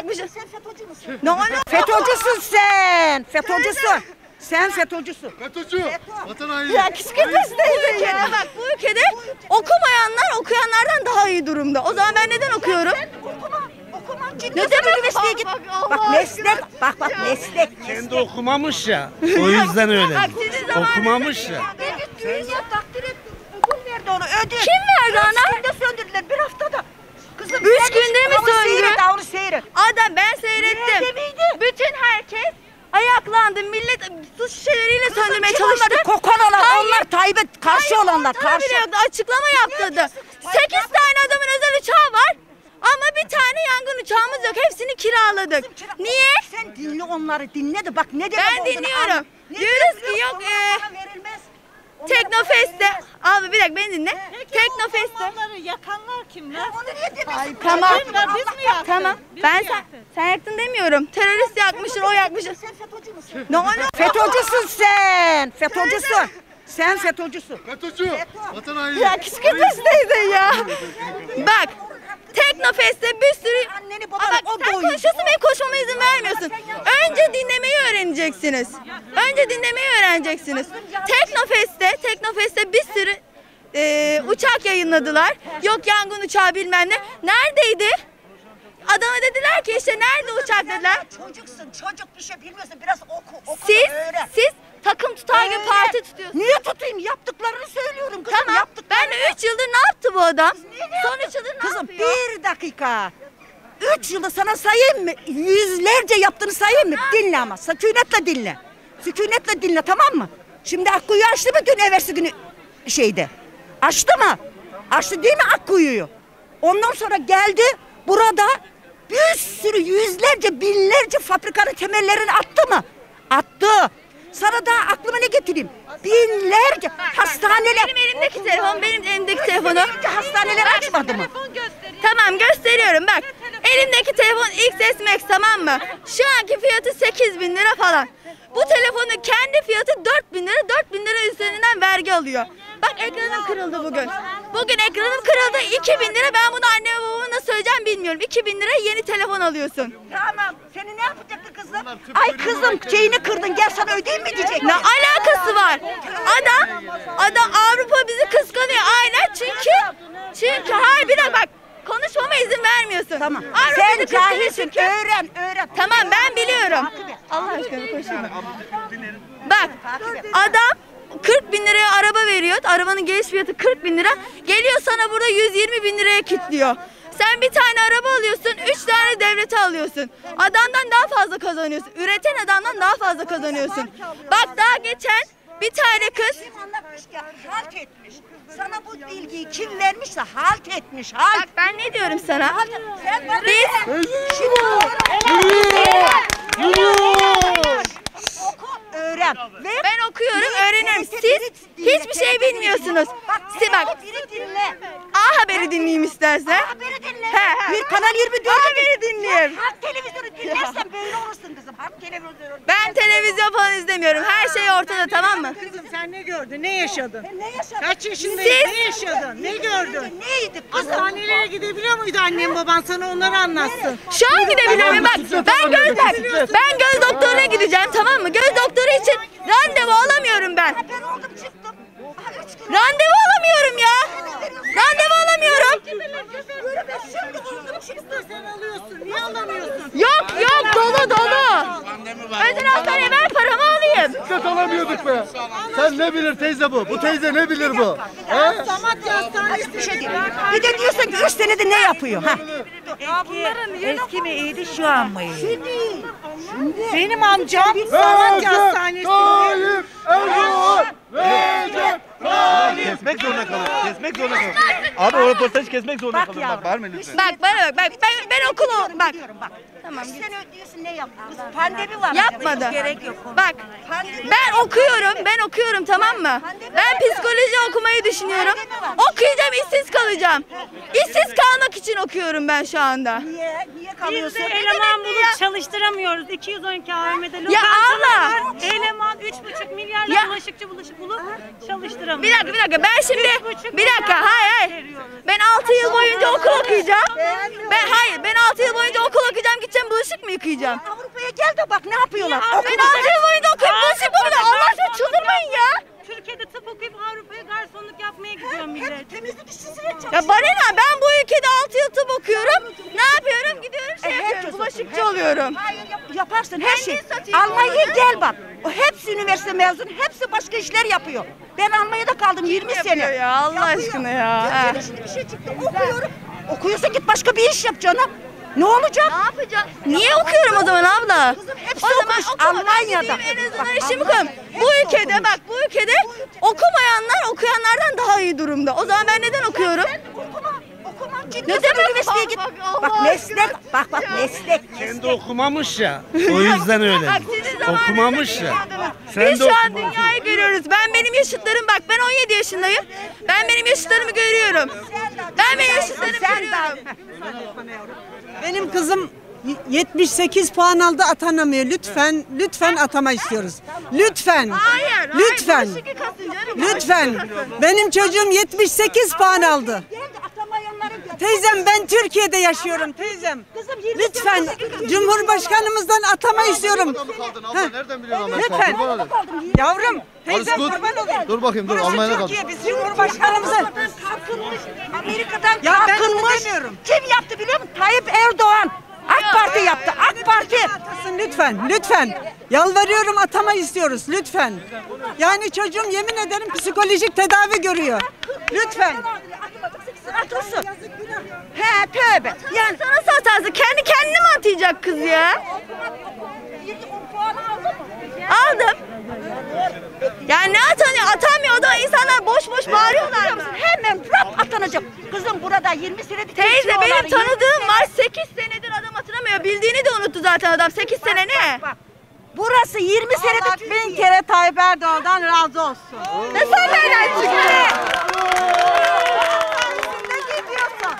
yakmışım. Sen FETÖ'cü müsün? Ne oluyor? FETÖ'cüsün sen. FETÖ'cüsün. Sen FETÖ'cüsün. FETÖ'cü. Vatan haini. Ya kışkırtmasıydın ya. Bak bu ülkede okumayanlar okuyanlardan daha iyi durumda. O zaman ben neden okuyorum? Okuma. Okuma. Ciddi Ne demek mesleğe git. bak, meslek. Bak bak meslek. Kendi okumamış ya. O yüzden öyle. Okumamış ya. Evet, ya takdir et. Ödül verdi onu ödül. Kim verdi ana? Üç günde söndürdüler bir haftada. Kızım Üç günde mi söndü? Seyret, onu seyret. Adam ben seyrettim. Nerede miydi? Bütün herkes ayaklandı. Millet su şişeleriyle söndürmeye Kim çalıştı. onları kokan Hayır. onlar Tayyip'e karşı Hayır, olanlar karşı. bile yoktu. Açıklama yaptırdı. Sekiz tane adamın özel uçağı var. Ama bir tane yangın uçağımız yok. Hepsini kiraladık. Niye? Sen dinle onları dinle de bak ne demek Ben dinliyorum. Diyoruz diyor ki yok, e, Teknofest'te. Abi bir dakika beni dinle. Teknofest'te. Ormanları yakanlar kimler? Onu niye demiyorsun? Tamam. Kimler? Biz mi yaktık? Tamam. Biz Ben mi sen, yaktık? sen yaktın demiyorum. Terörist yakmıştır, o yakmıştır. Sen FETÖ'cü müsün? Ne oluyor? FETÖ'cüsün sen. FETÖ'cüsün. Sen FETÖ'cüsün. FETÖ'cü. Vatan haini. Ya kışkırtmasıydın ya. Bak. Teknofest'te bir sürü... Anneni Aa, babanı bak o sen doyuyor. konuşuyorsun benim konuşmama izin vermiyorsun. Önce dinlemeyi öğreneceksiniz. Önce dinlemeyi öğreneceksiniz. Teknofest'te, Teknofest'te bir sürü e, uçak yayınladılar. Yok yangın uçağı bilmem ne. Neredeydi? Adama dediler ki işte nerede uçak dediler. Çocuksun çocuk bir şey bilmiyorsun biraz oku. oku Siz, öğren. siz takım tutar gibi Öğren. parti tutuyorsunuz. Niye tutayım? Yaptıklarını söylüyorum kızım. Tamam. Yaptıklarını. Ben de 3 yıldır ne yaptı bu adam? Son yaptın? 3 yıldır ne Kızım yapıyor? bir dakika. Üç yılda sana sayayım mı? Yüzlerce yaptığını sayayım mı? Dinle ama. Sükunetle dinle. Sükunetle dinle tamam mı? Şimdi Akkuyu'yu açtı mı dün evvelsi günü şeyde? Açtı mı? Açtı değil mi Akkuyu'yu? Ondan sonra geldi burada bir sürü yüzlerce binlerce fabrikanın temellerini attı mı? Attı. Sana daha aklıma ne getireyim? Binlerce hastaneler. Benim elimdeki telefon, benim elimdeki telefonu. Hastaneler açmadı mı? Tamam gösteriyorum bak. Elimdeki telefon XS Max tamam mı? Şu anki fiyatı 8 bin lira falan. Bu telefonun kendi fiyatı 4 bin lira, 4 bin lira üzerinden vergi alıyor. Bak ekranım kırıldı bugün. Bugün ekranım kırıldı 2 bin lira. Ben bunu anneme babama nasıl söyleyeceğim bilmiyorum. 2 bin lira yeni telefon alıyorsun. Tamam. Seni ne yapacaktı kızım? Ay kızım şeyini kırdın gel sana ödeyeyim mi diyecek. Ne alakası var? Adam, adam Avrupa bizi kıskanıyor aynen çünkü çünkü hayır bir dakika bak konuşmama izin vermiyorsun. Tamam. Avrupa Sen cahilsin. çünkü. Öğren, öğren. Tamam ben biliyorum. Allah aşkına konuşma. Bak adam 40 bin liraya araba veriyor. Arabanın geliş fiyatı 40 bin lira. Geliyor sana burada 120 bin liraya kilitliyor. Sen bir tane araba alıyorsun, üç tane devlete alıyorsun. Adamdan daha fazla kazanıyorsun. Üreten adamdan daha fazla kazanıyorsun. Bak daha geçen bir tane kız Kim anlatmış ki halt etmiş. Sana bu bilgiyi kim vermişse halt etmiş. Halt. Bak ben ne diyorum sana? Sen bana Biz oku, öğren. Ve ben okuyorum, öğreniyorum. TRT Siz hiçbir şey bilmiyorsunuz. Bak, bak TRT biri dinle. A Haber'i dinleyeyim istersen. Haberi dinle. He, he. Bir Kanal 24'ü A Haber'i dinleyeyim. Halk televizyonu dinlersen böyle olursun kızım. Halk televizyonu. Ben televizyon falan izlemiyorum. Her şey ortada tamam mı? Kızım sen ne gördün? Ne yaşadın? Ne yaşadın? Kaç yaşındaydın? Siz- Ne yaşadın? Ne gördün? Neydi kızım? Hastanelere gidebiliyor muydu annem baban sana onları anlatsın. Şu an gidebiliyorum. Bak ben göz bak, ben göz doktoruna gideceğim tamam mı? Göz doktoru için randevu alamıyorum ben. Ben oldum çıktım. Aha, üç gün Randevu alamıyorum ya. Randevu alamıyorum. Şimdi oldum çıktım. Sen alıyorsun. Niye alamıyorsun? Yok yok dolu dolu. Özel hastaneye ver paramı alayım. Bisiklet alamıyorduk be. Sen ne bilir teyze bu? Bu teyze ne bilir bu? He? Samatya Hastanesi. Bir şey değil. Bir de diyorsun ki üç senede ne yapıyor? Ha? Eski mi iyiydi şu an mı iyi? Benim amcam Samatya Recep Hastanesi. Tayyip Erdoğan. Recep Kesmek zorunda kalır. Kesmek zorunda kalır. Abi o röportajı kesmek zorunda kalır. Bak verme lütfen. Bak bana bak. Bak ben, ben okulu bak. Bak. Tamam, sene ödüyorsun ne yaptın? Pandemi var. Yapmadı. Gerek yok. Bak ben okuyorum, ben okuyorum tamam mı? Ben psikoloji okumayı düşünüyorum. Okuyacağım, işsiz kalacağım. İşsiz kalmak için okuyorum ben şu anda. Niye? Niye Biz kalıyorsun? de eleman bulup çalıştıramıyoruz. 212 AVM'de Ya Allah! Eleman 3,5 milyarla Ya- bulaşıkçı bulaşık bulup çalıştıramıyoruz. Bir dakika, bir dakika. Ben şimdi bir dakika. Hayır, hayır. Ben 6 yıl boyunca okul okuyacağım. Ben hayır, ben 6 yıl boyunca okul okuyacağım. Gideceğim bulaşık mı yıkayacağım? Avrupa'ya gel de bak ne yapıyorlar. Ben altı yıl boyunca okuyup bulaşık yapıyorum. Allah aşkına çıldırmayın ya. Türkiye'de tıp okuyup Avrupa'ya garsonluk yapmaya gidiyor millet. Temizlik işçisine çalışıyor. Ya bana ne? Ben bu ülkede 6 yıl tıp okuyorum. Ne yapıyorum? Gidiyorum şey E, okuyor. oluyorum. Hayır yap- yaparsın her şey. Almanya'ya gel bak. O hepsi üniversite mezunu, hepsi başka işler yapıyor. Ben Almanya'da kaldım 20 yapıyor sene. ya? Allah aşkına ya. Türkiye'de Ha. şimdi bir şey çıktı. Okuyorum. Okuyorsun git başka bir iş yap canım. Ne olacak? Ne yapacağım? Niye okuyorum o zaman abla? Kızım hepsi o zaman okumuş okuma, ben Almanya'da. gideyim En azından Bak, işimi koyayım. Bu hepsi ülkede okumuş. bak bu ülkede okumayanlar okuyanlardan daha iyi durumda. O zaman ben neden okuyorum? Ne demek bak, git. bak, Allah Bak meslek. Bak bak meslek. Kendi okumamış ya. O yüzden öyle. Bak Okumamış ya. Sen Biz de şu an dünyayı görüyoruz. Ben benim yaşıtlarım bak ben 17 yaşındayım. Ben benim yaşıtlarımı görüyorum. Ben benim yaşıtlarımı görüyorum. Benim kızım 78 puan aldı atanamıyor. Lütfen, lütfen atama istiyoruz. Lütfen. Hayır, Lütfen. hayır. Lütfen. Benim çocuğum 78 puan aldı. Gel de atamayanları gör. Teyzem ben Türkiye'de yaşıyorum teyzem. Kızım, yirmi Lütfen sekiz- Cumhurbaşkanımızdan atama istiyorum. Kaldın abla nereden biliyorsun Amerika'yı? Lütfen. Yavrum teyzem kurban gut. olayım. Dur bakayım dur Burası Almanya'da. Türkiye biz Cumhurbaşkanımızın. kalkınmış. Amerika'dan Ya ben kalkınmış. demiyorum. Kim yaptı biliyor musun? Tayyip Erdoğan. AK Parti yaptı. AK Parti. Atasın lütfen, lütfen. Yalvarıyorum atama istiyoruz, lütfen. Yani çocuğum yemin ederim psikolojik tedavi görüyor. Lütfen. Atılsın. He tövbe. Yani sana satarsın. Kendi kendine mi atacak kız ya? Aldım. Yani ne atanıyor? Atamıyor. Da insanlar boş boş bağırıyorlar mı? Hemen rap atanacak. Kızım burada 20 senedir Teyze benim 20 tanıdığım var 8 senedir adam hatırlamıyor. Bildiğini de unuttu zaten adam. 8 sene ne? Burası 20 senedir bin kere Tayyip Erdoğan'dan razı olsun. Ne sen nereden çıktı? sayesinde gidiyorsun.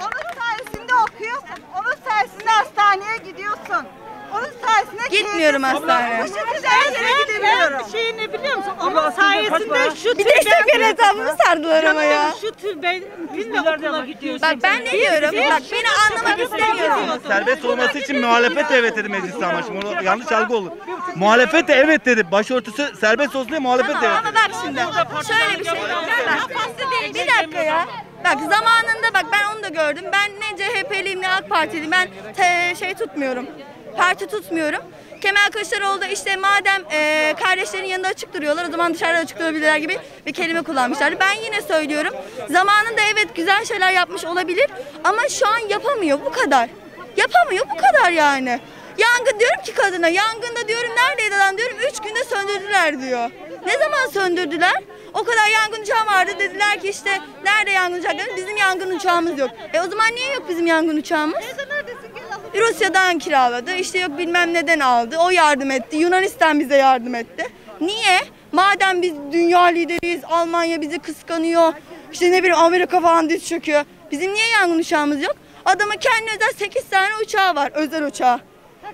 Onun sayesinde okuyorsun. Onun sayesinde hastaneye gidiyorsun. Onun sayesinde Gitmiyorum hastaneye. her yere gidemiyorum. Şey ne biliyor musun? Onun sayesinde şu Bir tür destek ver hesabımı sardılar ama ya. Şu tür ben pinle okula gidiyorsun. Bak ben ne diyorum? Bak beni anlamak istemiyorum. Serbest olması için muhalefet de evet dedi mecliste ama şimdi yanlış algı olur. Muhalefet de evet dedi. Başörtüsü serbest olsun diye muhalefet de evet Ama bak şimdi şöyle bir şey. Bak, bir dakika ya. Bak zamanında bak ben onu da gördüm. Ben ne CHP'liyim ne AK Partiliyim. Ben te- şey tutmuyorum. Parti tutmuyorum. Kemal Kılıçdaroğlu da işte madem e, kardeşlerin yanında açık duruyorlar o zaman dışarıda açık durabilirler gibi bir kelime kullanmışlardı. Ben yine söylüyorum. Zamanında evet güzel şeyler yapmış olabilir ama şu an yapamıyor bu kadar. Yapamıyor bu kadar yani. Yangın diyorum ki kadına yangında diyorum neredeydi adam diyorum 3 günde söndürdüler diyor. Ne zaman söndürdüler? O kadar yangın uçağı vardı dediler ki işte nerede yangın? Dedim, Bizim yangın uçağımız yok. E o zaman niye yok bizim yangın uçağımız? Rusya'dan kiraladı. İşte yok bilmem neden aldı. O yardım etti. Yunanistan bize yardım etti. Niye? Madem biz dünya lideriyiz, Almanya bizi kıskanıyor. İşte ne bileyim Amerika falan diz çöküyor. Bizim niye yangın uçağımız yok? Adamın kendi özel 8 tane uçağı var, özel uçağı.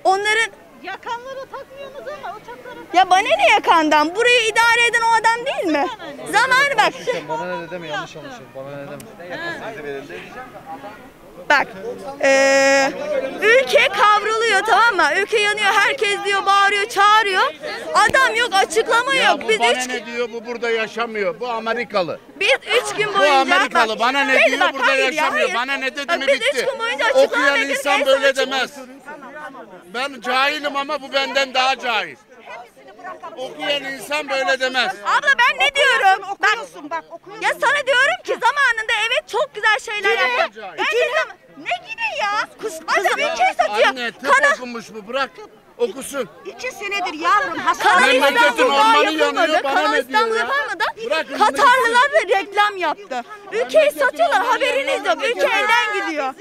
Onların Yakanlara takmıyorsunuz ama uçaklara ya bana ne yakandan? Burayı idare eden o adam değil mi? Zamanı bak. Bana ne deme yanlış anlaşıldı. Bana ne deme. Bak, eee, ülke kavruluyor tamam mı? Ülke yanıyor, herkes diyor, bağırıyor, çağırıyor. Adam yok, açıklama Ya yok. bu Biz bana üç, ne diyor? Bu burada yaşamıyor. Bu Amerikalı. biz üç gün Bu boyunca... Amerikalı. bak, bana ne diyor? bak, burada hayır ya, yaşamıyor. hayır. Bana ne dedi mi biz bitti. üç gün boyunca açıklama Okuyan insan böyle demez. Ben cahilim ama bu benden daha cahil. Okuyan insan böyle demez. Abla ben ne diyorum? Okuyorsun bak okuyorsun. ya sana diyorum ki zamanında evet çok güzel şeyler Yine yaptı. cahil. Ben de. Ne yine ya? Adam ülkeyi satıyor. Anne tıp Kana... okumuş bu. Bırak okusun. İki senedir yavrum Kanal hastane Memleketin İstanbul'da ormanı yapılmadı. yanıyor, bana Kanal ne diyor İstanbul ya? yapılmadan Bırakın Katarlılar da reklam yaptı. Ülkeyi satıyorlar haberiniz yok. Ülke elden gidiyor.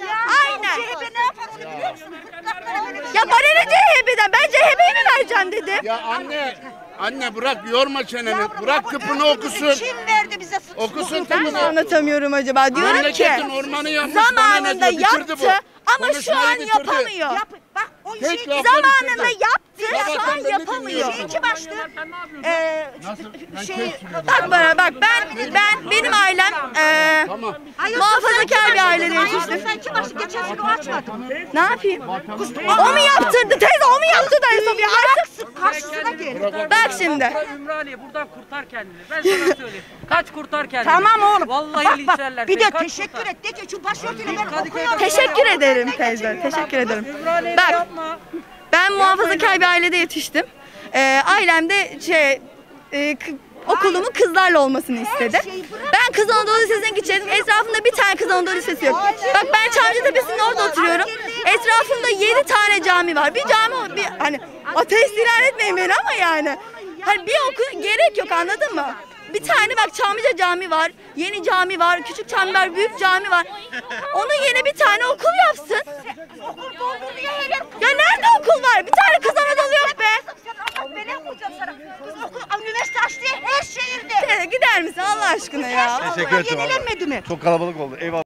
Aynen. CHP ne yapar onu biliyor musun? Kırklareli böyle bir Ya bana ne CHP'den? Ben CHP'ye mi vereceğim dedim. Ya anne, anne bırak yorma çeneni. Yavrum, Bırak Erdoğan'ı okusun. Kim verdi bize? su- Okusun Ben mi tıpını. anlatamıyorum acaba? Diyorum ki Memleketin ormanı bana ne zamanında diyor? Bitirdi yaptı bu. ama şu Konuşmayı an bitirdi. yapamıyor. Yap, bak o Tek şey lafla Zamanında yaptı an yapamıyor. Şey kim açtı? Ee, şey, Bak bana bak ben ben benim ailem eee muhafazakar bir ailede yetiştim. Sen kim açtı? Geçen sene o açmadı mı? Ne yapayım? O mu yaptırdı? Teyze o mu yaptırdı en son? Ya artık Karşısına gel. bak şimdi. Ümraniye buradan kurtar kendini. Ben sana söyleyeyim. Kaç kurtar kendini. Tamam oğlum. Vallahi bak bak bir de teşekkür kurtar. et. De ki şu başörtüyle ben okuyorum. Teşekkür ederim teyze. Teşekkür ederim. Bak yapma. Ben muhafazakar bir ailede yetiştim. Eee ailem de şey e, okulumun kızlarla olmasını istedi. Ben Kız Anadolu Lisesi'ne gidecektim. Etrafımda bir tane Kız Anadolu Lisesi yok. Bak ben Çamlıcatepesi'nin orada oturuyorum. Etrafımda 7 tane cami var. Bir cami bir hani ateist ilan etmeyin beni ama yani. Hani bir okul gerek yok anladın mı? Bir tane bak Çamlıca cami var, yeni cami var, küçük cami var, büyük cami var. Onun yerine bir tane okul yapsın. Ya nerede okul var? Bir tane Kız Anadolu yok be. Ben sana. Kız okul, üniversite açtı her şehirde. Gider misin Allah aşkına ya? Teşekkür ederim. Yenilenmedi mi? Çok kalabalık oldu. Eyvallah.